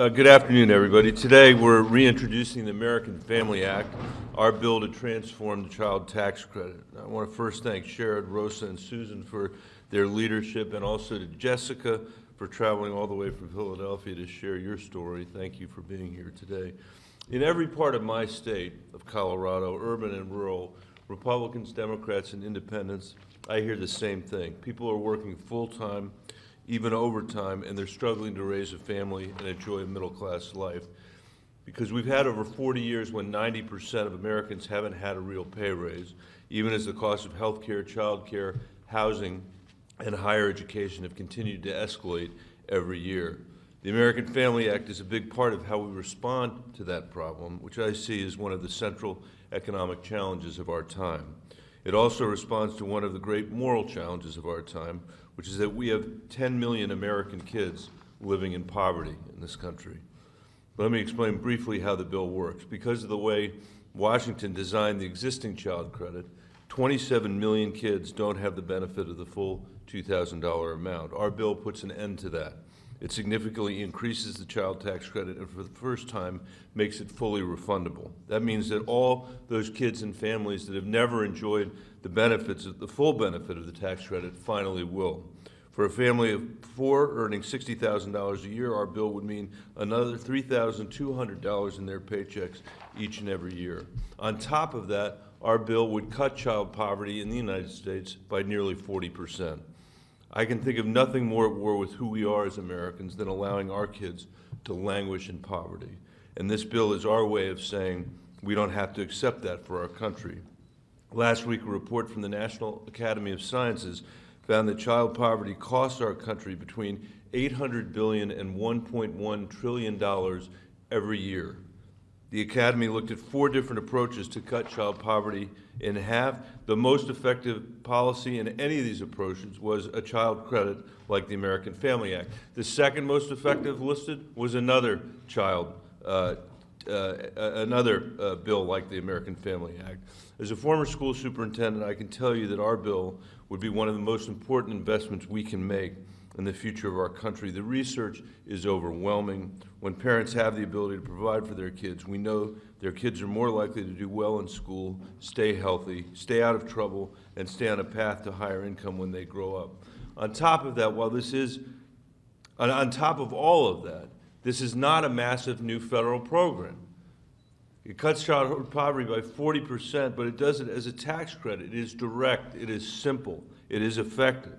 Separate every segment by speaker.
Speaker 1: Uh, Good afternoon, everybody. Today, we're reintroducing the American Family Act, our bill to transform the child tax credit. I want to first thank Sherrod, Rosa, and Suzan for their leadership, and also to Jessica for traveling all the way from Philadelphia to share your story. Thank you for being here today. In every part of my state of Colorado, urban and rural, Republicans, Democrats, and independents, I hear the same thing. People are working full-time, even overtime, and they're struggling to raise a family and enjoy a middle-class life. Because we've had over 40 years when 90% of Americans haven't had a real pay raise, even as the cost of health care, child care, housing, and higher education have continued to escalate every year. The American Family Act is a big part of how we respond to that problem, which I see as one of the central economic challenges of our time. It also responds to one of the great moral challenges of our time, which is that we have 10 million American kids living in poverty in this country. Let me explain briefly how the bill works. Because of the way Washington designed the existing child credit, 27 million kids don't have the benefit of the full $2,000 amount. Our bill puts an end to that. It significantly increases the child tax credit and for the first time makes it fully refundable. That means that all those kids and families that have never enjoyed the benefits, the full benefit of the tax credit finally will. For a family of four earning $60,000 a year, our bill would mean another $3,200 in their paychecks each and every year. On top of that, our bill would cut child poverty in the United States by nearly 40 percent. I can think of nothing more at war with who we are as Americans than allowing our kids to languish in poverty. And this bill is our way of saying we don't have to accept that for our country. Last week, a report from the National Academy of Sciences found that child poverty costs our country between 800 billion and 1.1 trillion dollars every year. The Academy looked at four different approaches to cut child poverty in half. The most effective policy in any of these approaches was a child credit like the American Family Act. The second most effective listed was another child, uh, uh, another uh, bill like the American Family Act. As a former school superintendent, I can tell you that our bill would be one of the most important investments we can make in the future of our country. The research is overwhelming. When parents have the ability to provide for their kids, we know their kids are more likely to do well in school, stay healthy, stay out of trouble, and stay on a path to higher income when they grow up. On top of that, while this is, on, on top of all of that, this is not a massive new federal program. It cuts childhood poverty by 40%, but it does it as a tax credit. It is direct, it is simple, it is effective.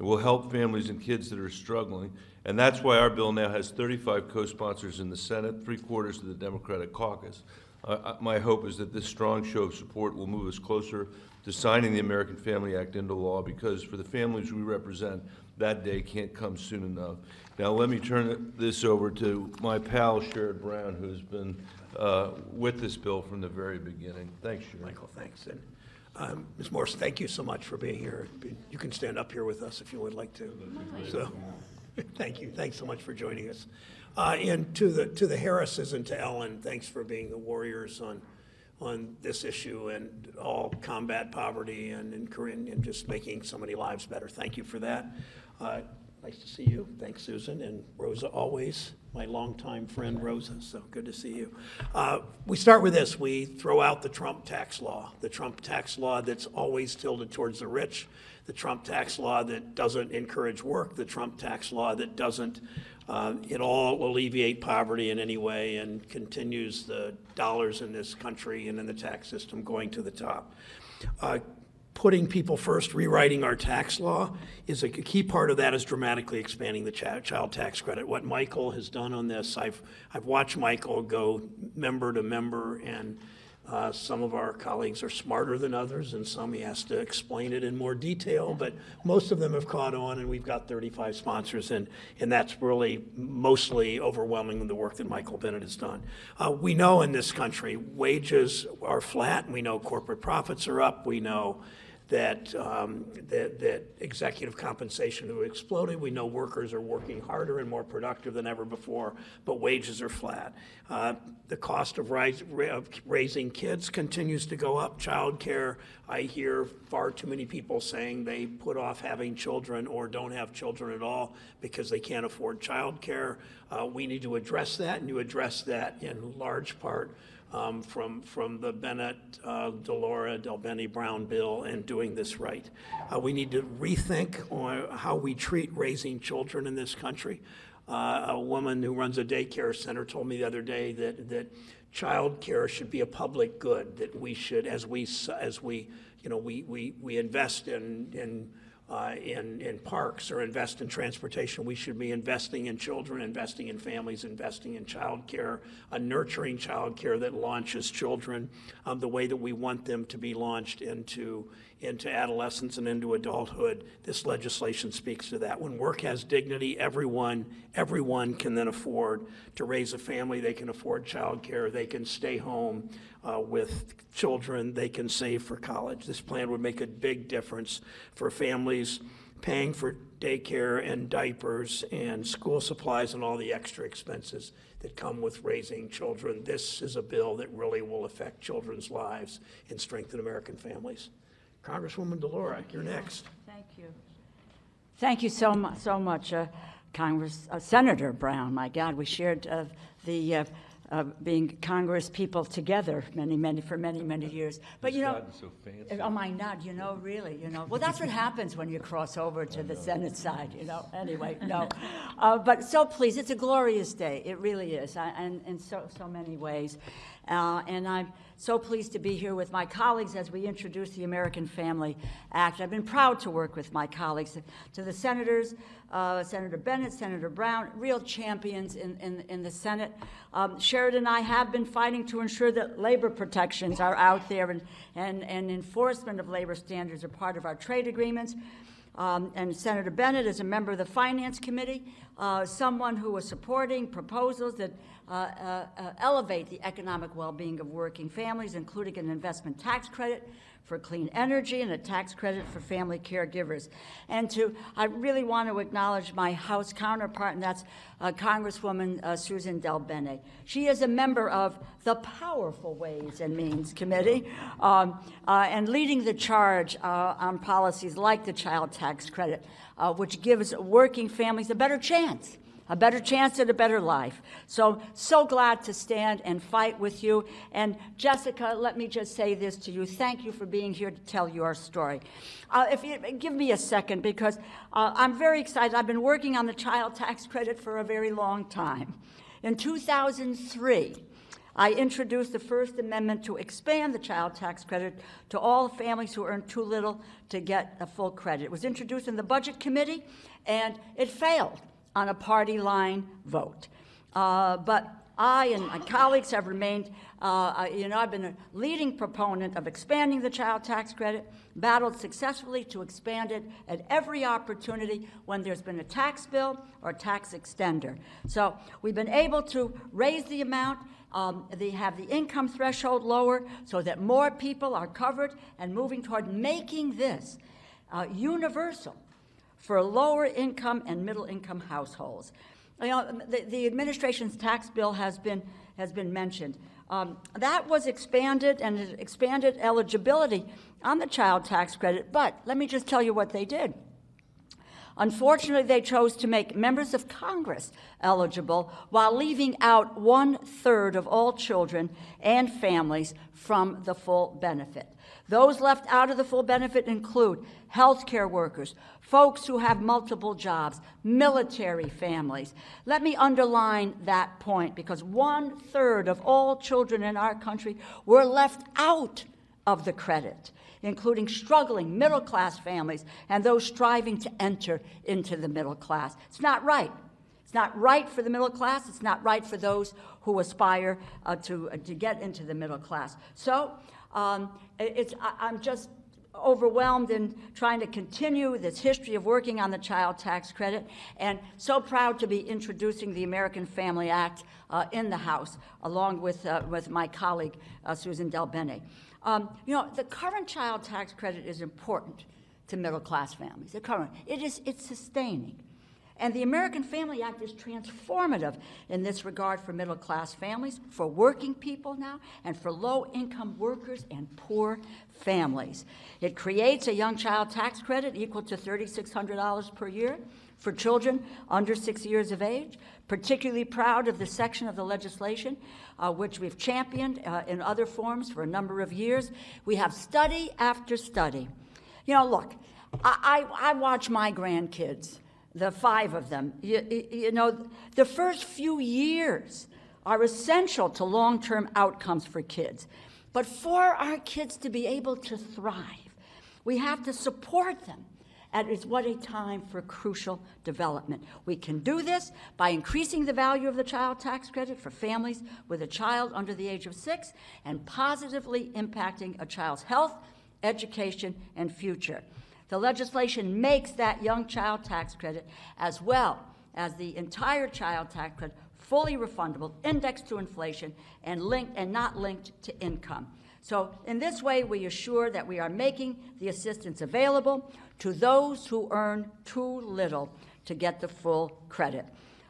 Speaker 1: It will help families and kids that are struggling. And that's why our bill now has 35 co-sponsors in the Senate, three quarters of the Democratic caucus. Uh, my hope is that this strong show of support will move us closer to signing the American Family Act into law because for the families we represent, that day can't come soon enough. Now let me turn this over to my pal Sherrod Brown, who's been uh, with this bill from the very beginning. Thanks, Sherrod.
Speaker 2: Michael, thanks. And um, Ms. Morse, thank you so much for being here. You can stand up here with us if you would like to. So, thank you. Thanks so much for joining us. Uh, and to the to the Harrises and to Ellen, thanks for being the warriors on on this issue and all combat poverty and and, and just making so many lives better. Thank you for that. Uh, nice to see you. Thanks, Suzan and Rosa. Always my longtime friend Rosa, so good to see you. Uh, we start with this. We throw out the Trump tax law, the Trump tax law that's always tilted towards the rich, the Trump tax law that doesn't encourage work, the Trump tax law that doesn't uh, at all alleviate poverty in any way and continues the dollars in this country and in the tax system going to the top. Uh, putting people first, rewriting our tax law, is a key part of that is dramatically expanding the child tax credit. What Michael has done on this, I've, I've watched Michael go member to member, and uh, some of our colleagues are smarter than others, and some he has to explain it in more detail, but most of them have caught on, and we've got 35 sponsors, and, and that's really mostly overwhelming the work that Michael Bennet has done. Uh, we know in this country wages are flat, and we know corporate profits are up, we know that, um, that, that executive compensation has exploded. We know workers are working harder and more productive than ever before, but wages are flat. Uh, the cost of, rise, of raising kids continues to go up. Childcare, I hear far too many people saying they put off having children or don't have children at all because they can't afford childcare. Uh, we need to address that, and you address that in large part um, from, from the Bennet, uh, DeLauro, Del Bene Brown bill and doing this right. Uh, we need to rethink on how we treat raising children in this country. Uh, a woman who runs a daycare center told me the other day that, that child care should be a public good, that we should, as we, as we, you know, we, we, we invest in, in uh, in, in parks or invest in transportation. We should be investing in children, investing in families, investing in childcare, a nurturing childcare that launches children um, the way that we want them to be launched into, into adolescence and into adulthood. This legislation speaks to that. When work has dignity, everyone, everyone can then afford to raise a family. They can afford childcare. They can stay home uh, with children. They can save for college. This plan would make a big difference for families paying for daycare and diapers and school supplies and all the extra expenses that come with raising children. This is a bill that really will affect children's lives and strengthen American families. Congresswoman DeLauro, you're next.
Speaker 3: Thank you. Thank you so much, so much, uh, Congress, uh, Senator Brown. My God, we shared uh, the uh, uh, being Congress people together many, many, for many, many years. But you know,
Speaker 1: gotten so fancy.
Speaker 3: oh my God, you know, really, you know. Well, that's what happens when you cross over to the Senate side, you know. Anyway, no. Uh, but so pleased. It's a glorious day. It really is, I, and in so, so many ways. Uh, and I'm so pleased to be here with my colleagues as we introduce the American Family Act. I've been proud to work with my colleagues, to the senators, uh, Senator Bennet, Senator Brown, real champions in, in, in the Senate. Um, Sherrod and I have been fighting to ensure that labor protections are out there and, and, and enforcement of labor standards are part of our trade agreements. Um, and Senator Bennet is a member of the Finance Committee, uh, someone who is supporting proposals that uh, uh, uh, elevate the economic well-being of working families, including an investment tax credit for clean energy and a tax credit for family caregivers. And to, I really want to acknowledge my House counterpart, and that's uh, Congresswoman uh, Suzan DelBene. She is a member of the powerful Ways and Means Committee um, uh, and leading the charge uh, on policies like the child tax credit, uh, which gives working families a better chance a better chance at a better life. So, so glad to stand and fight with you. And Jessica, let me just say this to you. Thank you for being here to tell your story. Uh, if you give me a second, because uh, I'm very excited. I've been working on the child tax credit for a very long time. In 2003, I introduced the First Amendment to expand the child tax credit to all families who earn too little to get a full credit. It was introduced in the Budget Committee, and it failed on a party line vote. Uh, but I and my colleagues have remained, uh, you know, I've been a leading proponent of expanding the child tax credit, battled successfully to expand it at every opportunity when there's been a tax bill or tax extender. So we've been able to raise the amount. Um, they have the income threshold lower so that more people are covered and moving toward making this uh, universal for lower income and middle income households. You know, the, the administration's tax bill has been, has been mentioned. Um, that was expanded and expanded eligibility on the child tax credit, but let me just tell you what they did. Unfortunately, they chose to make members of Congress eligible while leaving out one third of all children and families from the full benefit. Those left out of the full benefit include healthcare workers, folks who have multiple jobs, military families. Let me underline that point because one third of all children in our country were left out of the credit, including struggling middle class families and those striving to enter into the middle class. It's not right. It's not right for the middle class. It's not right for those who aspire uh, to, uh, to get into the middle class. So um, it's, I, am just overwhelmed in trying to continue this history of working on the child tax credit, and so proud to be introducing the American Family Act uh, in the House, along with, uh, with my colleague uh, Suzan DelBene. Um, you know, the current child tax credit is important to middle class families. The current, it is, it's sustaining. And the American Family Act is transformative in this regard for middle class families, for working people now, and for low income workers and poor families. It creates a young child tax credit equal to $3,600 per year for children under six years of age. Particularly proud of the section of the legislation uh, which we've championed uh, in other forms for a number of years. We have study after study. You know, look, I, I, I watch my grandkids the five of them. You, you, know, the first few years are essential to long term outcomes for kids. But for our kids to be able to thrive, we have to support them. And it's what a time for crucial development. We can do this by increasing the value of the child tax credit for families with a child under the age of six and positively impacting a child's health, education, and future. The legislation makes that young child tax credit, as well as the entire child tax credit, fully refundable, indexed to inflation, and linked and not linked to income. So, in this way, we assure that we are making the assistance available to those who earn too little to get the full credit.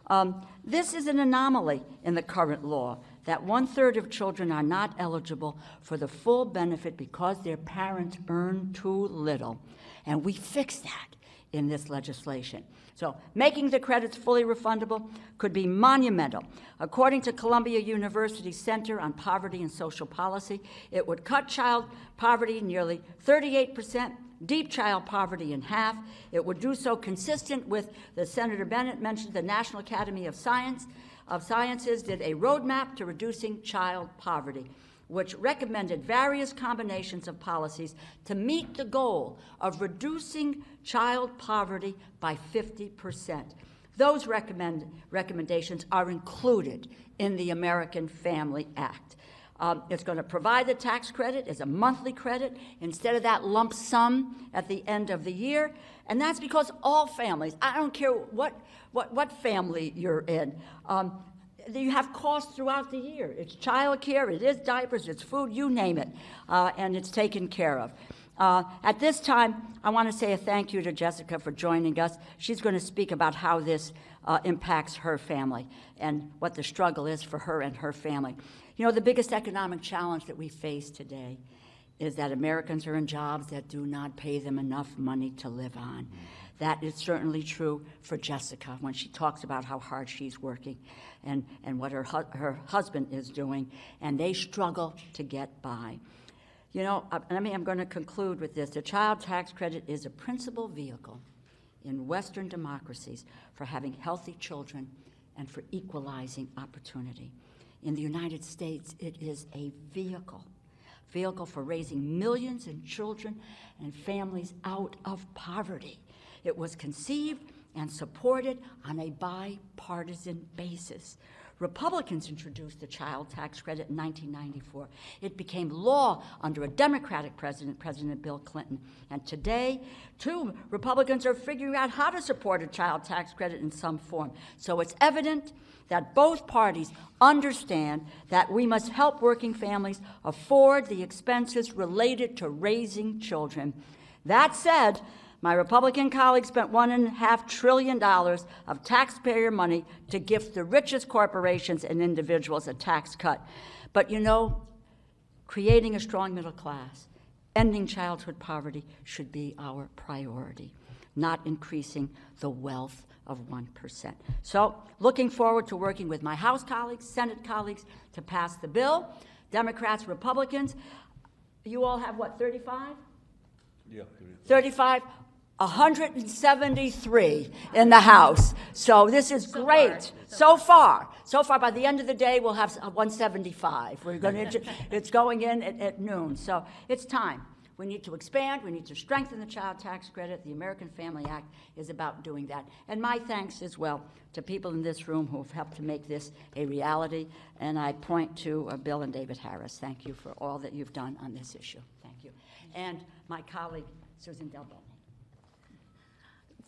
Speaker 3: Um, this is an anomaly in the current law that one third of children are not eligible for the full benefit because their parents earn too little. And we fix that in this legislation. So, making the credits fully refundable could be monumental. According to Columbia University Center on Poverty and Social Policy, it would cut child poverty nearly 38%, deep child poverty in half. It would do so consistent with the Senator Bennet mentioned the National Academy of Science of Sciences did a roadmap to reducing child poverty which recommended various combinations of policies to meet the goal of reducing child poverty by 50%. Those recommend, recommendations are included in the American Family Act. Um, it's going to provide the tax credit as a monthly credit instead of that lump sum at the end of the year. And that's because all families, I don't care what, what, what family you're in, um, you have costs throughout the year. It's childcare, it is diapers, it's food, you name it, uh, and it's taken care of. Uh, at this time, I want to say a thank you to Jessica for joining us. She's going to speak about how this uh, impacts her family and what the struggle is for her and her family. You know, the biggest economic challenge that we face today is that Americans are in jobs that do not pay them enough money to live on. That is certainly true for Jessica when she talks about how hard she's working and, and what her, hu- her husband is doing, and they struggle to get by. You know, uh, I mean, I'm going to conclude with this. The child tax credit is a principal vehicle in Western democracies for having healthy children and for equalizing opportunity. In the United States, it is a vehicle, vehicle for raising millions of children and families out of poverty. It was conceived and supported on a bipartisan basis. Republicans introduced the child tax credit in 1994. It became law under a Democratic president, President Bill Clinton. And today, two Republicans are figuring out how to support a child tax credit in some form. So it's evident that both parties understand that we must help working families afford the expenses related to raising children. That said, my Republican colleagues spent $1.5 trillion of taxpayer money to gift the richest corporations and individuals a tax cut. But you know, creating a strong middle class, ending childhood poverty should be our priority, not increasing the wealth of 1%. So, looking forward to working with my House colleagues, Senate colleagues to pass the bill. Democrats, Republicans, you all have what, 35?
Speaker 1: Yeah.
Speaker 3: 35? 173 in the House. So this is great. So far. So far, by the end of the day, we'll have 175. We're going to, it's going in at, at noon. So it's time. We need to expand. We need to strengthen the child tax credit. The American Family Act is about doing that. And my thanks as well to people in this room who have helped to make this a reality. And I point to uh, Bill and David Harris. Thank you for all that you've done on this issue. Thank you. and my colleague, Suzan DelBene.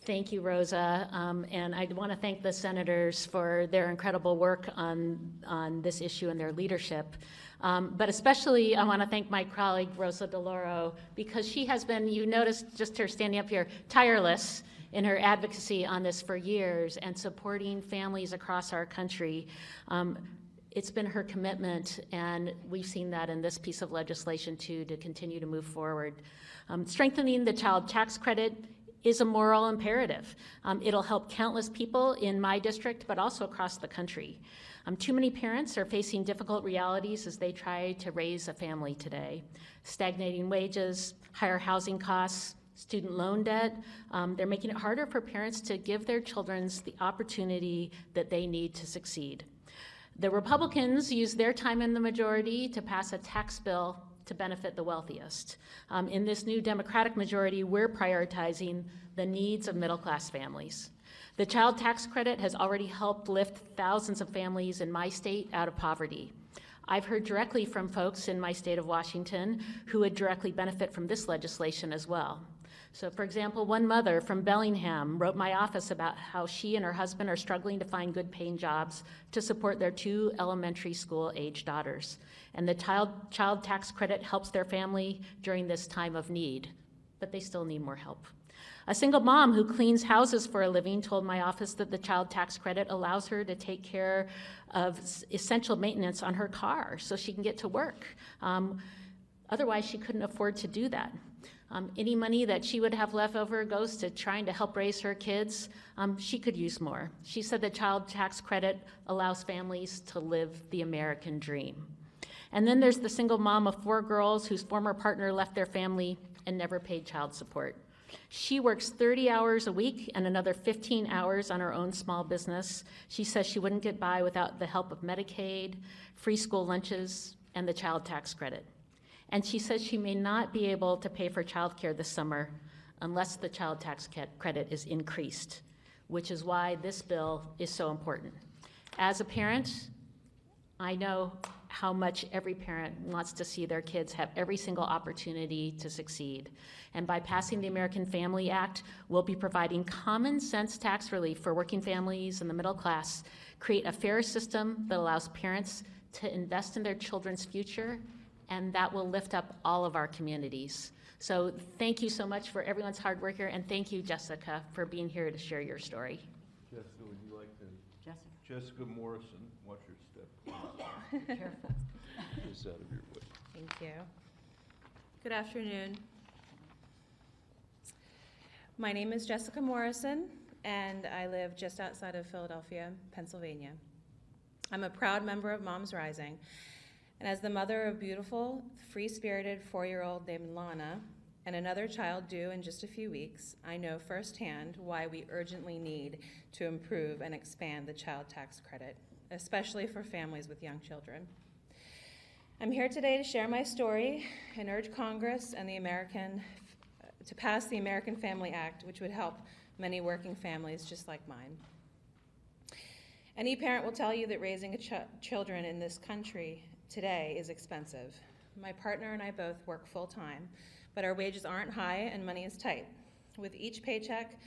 Speaker 4: Thank you, Rosa. Um, And I want to thank the senators for their incredible work on, on this issue and their leadership. Um, But especially, I want to thank my colleague, Rosa DeLauro, because she has been, you noticed just her standing up here, tireless in her advocacy on this for years and supporting families across our country. Um, It's been her commitment, and we've seen that in this piece of legislation too, to continue to move forward. Um, Strengthening the child tax credit is a moral imperative. Um, it'll help countless people in my district, but also across the country. Um, too many parents are facing difficult realities as they try to raise a family today. Stagnating wages, higher housing costs, student loan debt, um, they're making it harder for parents to give their children the opportunity that they need to succeed. The Republicans used their time in the majority to pass a tax bill to benefit the wealthiest. Um, in this new Democratic majority, we're prioritizing the needs of middle class families. The child tax credit has already helped lift thousands of families in my state out of poverty. I've heard directly from folks in my state of Washington who would directly benefit from this legislation as well. So, for example, one mother from Bellingham wrote my office about how she and her husband are struggling to find good paying jobs to support their two elementary school age daughters. And the child, child tax credit helps their family during this time of need, but they still need more help. A single mom who cleans houses for a living told my office that the child tax credit allows her to take care of essential maintenance on her car so she can get to work. Um, otherwise, she couldn't afford to do that. Um, any money that she would have left over goes to trying to help raise her kids. Um, she could use more. She said the child tax credit allows families to live the American dream. And then there's the single mom of four girls whose former partner left their family and never paid child support. She works 30 hours a week and another 15 hours on her own small business. She says she wouldn't get by without the help of Medicaid, free school lunches, and the child tax credit. And she says she may not be able to pay for childcare this summer unless the child tax credit is increased, which is why this bill is so important. As a parent, I know how much every parent wants to see their kids have every single opportunity to succeed. And by passing the American Family Act, we'll be providing common sense tax relief for working families and the middle class, create a fair system that allows parents to invest in their children's future, and that will lift up all of our communities. So thank you so much for everyone's hard work here, and thank you, Jessica, for being here to share your story.
Speaker 1: Jessica, would you like to,
Speaker 3: Jessica,
Speaker 1: Jessica Morrison, watch your step.
Speaker 3: careful.
Speaker 1: This out of your way.
Speaker 5: Thank you. Good afternoon. My name is Jessica Morrison, and I live just outside of Philadelphia, Pennsylvania. I'm a proud member of MomsRising, and as the mother of beautiful, free-spirited four-year-old named Lana, and another child due in just a few weeks, I know firsthand why we urgently need to improve and expand the child tax credit, especially for families with young children. I'm here today to share my story and urge Congress and the American to pass the American Family Act, which would help many working families just like mine. Any parent will tell you that raising a ch- children in this country today is expensive. My partner and I both work full time, but our wages aren't high and money is tight. With each paycheck,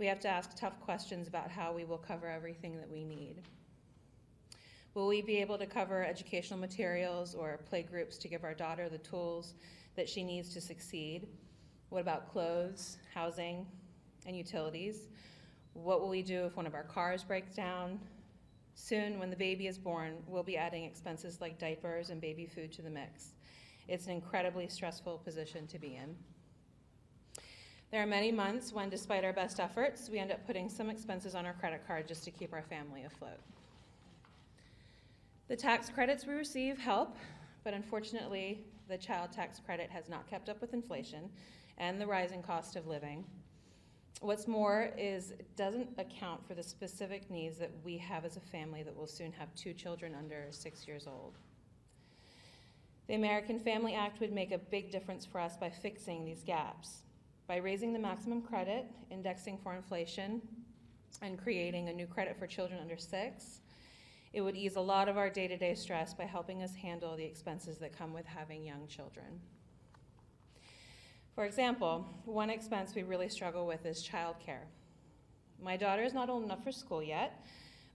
Speaker 5: we have to ask tough questions about how we will cover everything that we need. Will we be able to cover educational materials or play groups to give our daughter the tools that she needs to succeed? What about clothes, housing, and utilities? What will we do if one of our cars breaks down? Soon, when the baby is born, we'll be adding expenses like diapers and baby food to the mix. It's an incredibly stressful position to be in. There are many months when, despite our best efforts, we end up putting some expenses on our credit card just to keep our family afloat. The tax credits we receive help, but unfortunately, the child tax credit has not kept up with inflation and the rising cost of living. What's more is it doesn't account for the specific needs that we have as a family that will soon have two children under six years old. The American Family Act would make a big difference for us by fixing these gaps. By raising the maximum credit, indexing for inflation, and creating a new credit for children under six, it would ease a lot of our day to day stress by helping us handle the expenses that come with having young children. For example, one expense we really struggle with is childcare. My daughter is not old enough for school yet,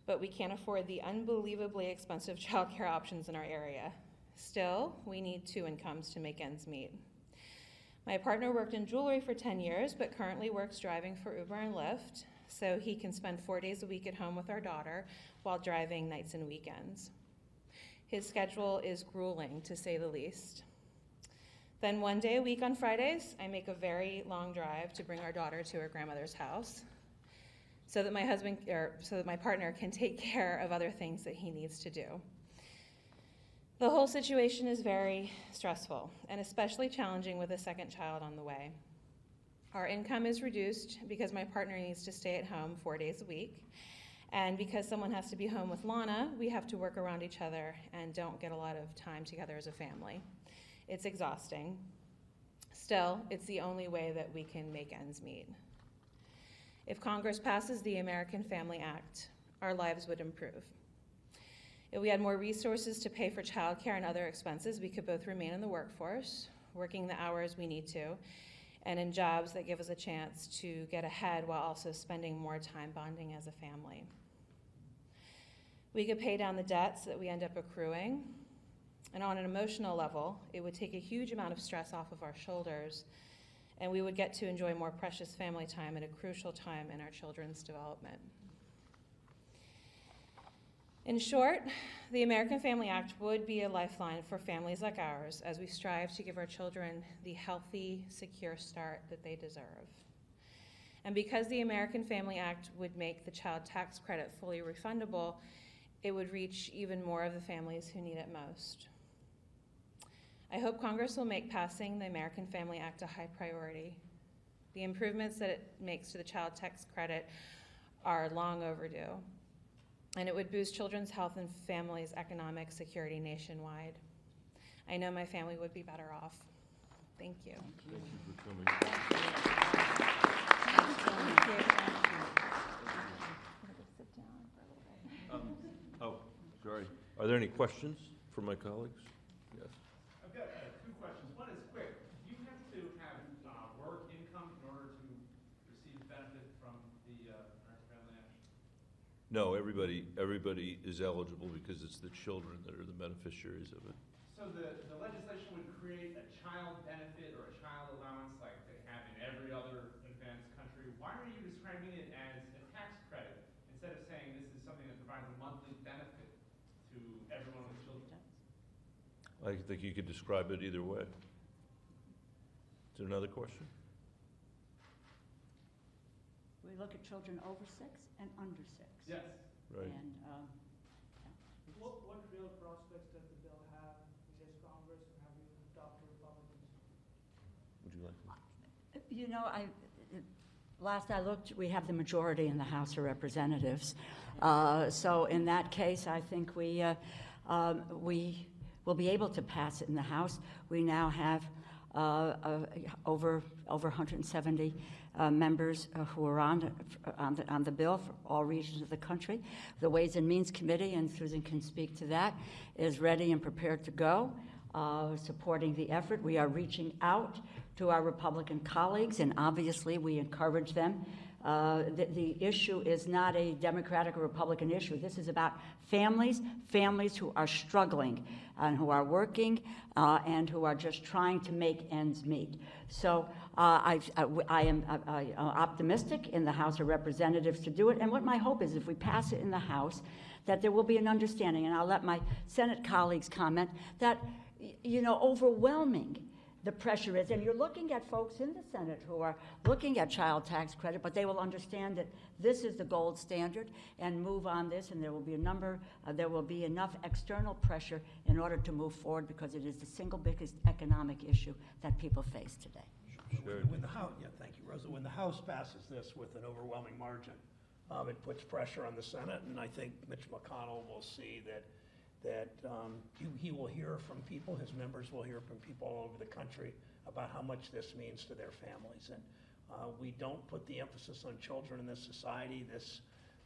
Speaker 5: but we can't afford the unbelievably expensive childcare options in our area. Still, we need two incomes to make ends meet. My partner worked in jewelry for 10 years, but currently works driving for Uber and Lyft, so he can spend four days a week at home with our daughter while driving nights and weekends. His schedule is grueling, to say the least. Then one day a week on Fridays, I make a very long drive to bring our daughter to her grandmother's house so that my husband or so that my partner can take care of other things that he needs to do. The whole situation is very stressful and especially challenging with a second child on the way. Our income is reduced because my partner needs to stay at home 4 days a week. And because someone has to be home with Lana, we have to work around each other and don't get a lot of time together as a family. It's exhausting. Still, it's the only way that we can make ends meet. If Congress passes the American Family Act, our lives would improve. If we had more resources to pay for childcare and other expenses, we could both remain in the workforce, working the hours we need to, and in jobs that give us a chance to get ahead while also spending more time bonding as a family. We could pay down the debts that we end up accruing, and on an emotional level, it would take a huge amount of stress off of our shoulders, and we would get to enjoy more precious family time at a crucial time in our children's development. In short, the American Family Act would be a lifeline for families like ours as we strive to give our children the healthy, secure start that they deserve. And because the American Family Act would make the child tax credit fully refundable, it would reach even more of the families who need it most. I hope Congress will make passing the American Family Act a high priority. The improvements that it makes to the child tax credit are long overdue and it would boost children's health and families' economic security nationwide. I know my family would be better off. Thank you.
Speaker 1: Thank you for coming. Um, Oh, sorry. Are there any questions for my colleagues? Yes.
Speaker 6: I've got uh, two questions. One is quick. Do you have to have uh, work income in order to receive benefit from the uh, American Family Act?
Speaker 1: No, everybody, everybody is eligible because it's the children that are the beneficiaries of it.
Speaker 6: So the, the legislation would create a child benefit or a child allowance like they have in every other advanced country. Why are you describing it as a tax credit instead of saying this is something that provides a monthly benefit to everyone with children?
Speaker 1: I think you could describe it either way. Is there another question?
Speaker 3: We look at children over six and under six.
Speaker 6: Yes.
Speaker 1: Right.
Speaker 3: And, um,
Speaker 7: What, what real prospects does the bill have in this Congress, and have you talked to Republicans?
Speaker 1: Would you like to?
Speaker 3: You know, I, last I looked, we have the majority in the House of Representatives. Uh, So in that case, I think we, uh, um, we will be able to pass it in the House. We now have over, over 170 uh, members uh, who are on, on the, on the bill for all regions of the country. The Ways and Means Committee, and Suzan can speak to that, is ready and prepared to go uh, supporting the effort. We are reaching out to our Republican colleagues, and obviously, we encourage them. Uh, The the issue is not a Democratic or Republican issue. This is about families, families who are struggling and who are working uh, and who are just trying to make ends meet. So uh, I I am uh, uh, optimistic in the House of Representatives to do it, and what my hope is, if we pass it in the House, that there will be an understanding, and I'll let my Senate colleagues comment, that, you know, overwhelming the pressure is, and you're looking at folks in the Senate who are looking at child tax credit, but they will understand that this is the gold standard and move on this, and there will be a number, uh, there will be enough external pressure in order to move forward because it is the single biggest economic issue that people face today.
Speaker 1: Sure.
Speaker 2: When the House, yeah, thank you, Rosa. When the House passes this with an overwhelming margin, um, it puts pressure on the Senate, and I think Mitch McConnell will see that, that, um, he, he will hear from people, his members will hear from people all over the country about how much this means to their families. And, uh, we don't put the emphasis on children in this society. This,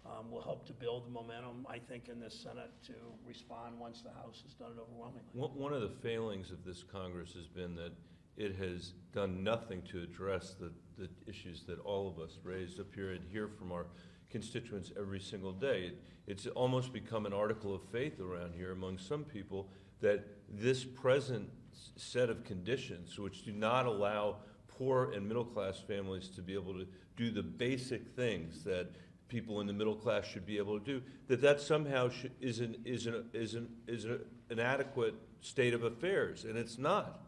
Speaker 2: um, will help to build the momentum, I think, in this Senate to respond once the House has done it overwhelmingly.
Speaker 1: One one of the failings of this Congress has been that it has done nothing to address the, the issues that all of us raised up here and hear from our constituents every single day. It- It's almost become an article of faith around here among some people that this present set of conditions, which do not allow poor and middle-class families to be able to do the basic things that people in the middle class should be able to do, that that somehow is an, is an, is an, is an an adequate state of affairs, and it's not.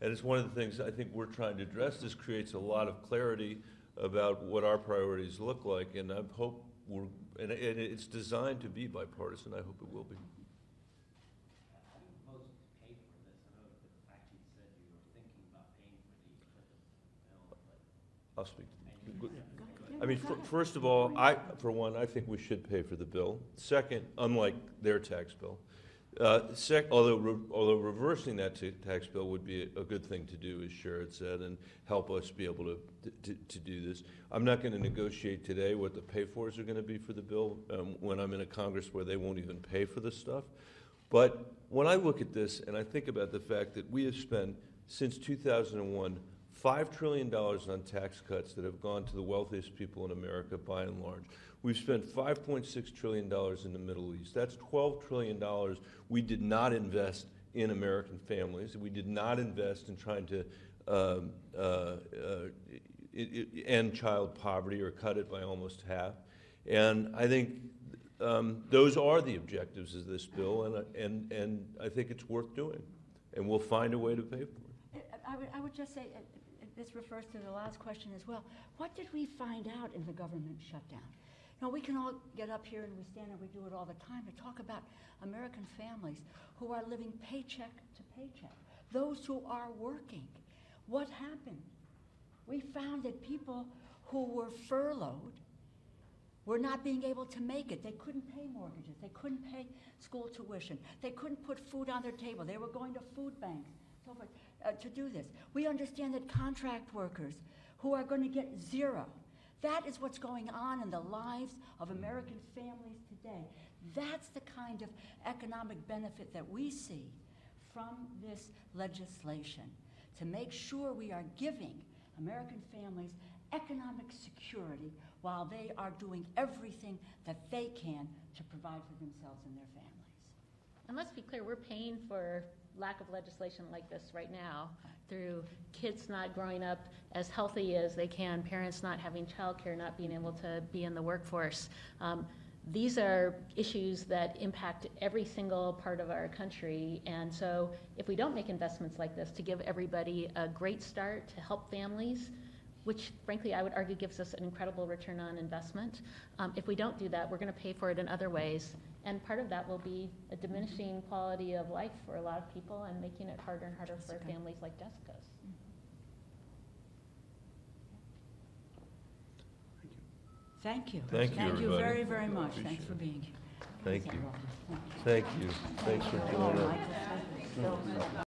Speaker 1: And it's one of the things I think we're trying to address. This creates a lot of clarity about what our priorities look like, and I hope we're, and, and it's designed to be bipartisan. I hope it will be.
Speaker 8: How do you propose to pay? I know that the fact you said you were thinking about paying for the, for the bill, but
Speaker 1: I'll speak. I mean, first of all, I, for one, I think we should pay for the bill. Second, unlike their tax bill, uh, sec, although, re- although reversing that ta- tax bill would be a, a good thing to do, as Sherrod said, and help us be able to, to, to do this. I'm not gonna negotiate today what the pay-fors are gonna be for the bill, um, when I'm in a Congress where they won't even pay for this stuff. But when I look at this and I think about the fact that we have spent, since 2001, $5 trillion on tax cuts that have gone to the wealthiest people in America by and large. We've spent $5.6 trillion in the Middle East. That's $12 trillion we did not invest in American families. We did not invest in trying to uh, uh, i- end child poverty or cut it by almost half. And I think um, those are the objectives of this bill, and, and, and I think it's worth doing. And we'll find a way to pay for it.
Speaker 3: I would, I would just say, uh, uh, this refers to the last question as well. What did we find out in the government shutdown? Know, we can all get up here and we stand and we do it all the time to talk about American families who are living paycheck to paycheck, those who are working. What happened? We found that people who were furloughed were not being able to make it. They couldn't pay mortgages. They couldn't pay school tuition. They couldn't put food on their table. They were going to food banks so forth, uh, to do this. We understand that contract workers who are going to get zero. That is what's going on in the lives of American families today. That's the kind of economic benefit that we see from this legislation to make sure we are giving American families economic security while they are doing everything that they can to provide for themselves and their families.
Speaker 4: And let's be clear, we're paying for lack of legislation like this right now through kids not growing up as healthy as they can, parents not having childcare, not being able to be in the workforce. Um, these are issues that impact every single part of our country. And so if we don't make investments like this to give everybody a great start, to help families, which frankly I would argue gives us an incredible return on investment. Um, if we don't do that, we're going to pay for it in other ways. And part of that will be a diminishing quality of life for a lot of people and making it harder and harder for families like Jessica's.
Speaker 3: Thank you.
Speaker 1: Thank you,
Speaker 3: Thank you
Speaker 1: everybody.
Speaker 3: very, very much. Thanks for being here.
Speaker 1: Thank you.
Speaker 3: Thank you.
Speaker 1: Thanks for doing it.